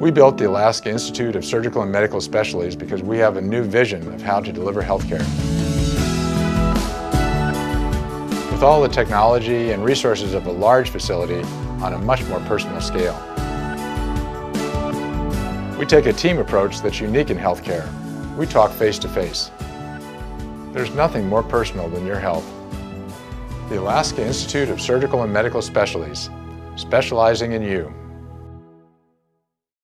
We built the Alaska Institute of Surgical and Medical Specialties because we have a new vision of how to deliver healthcare. With all the technology and resources of a large facility on a much more personal scale. We take a team approach that's unique in healthcare. We talk face to face. There's nothing more personal than your health. The Alaska Institute of Surgical and Medical Specialties, specializing in you.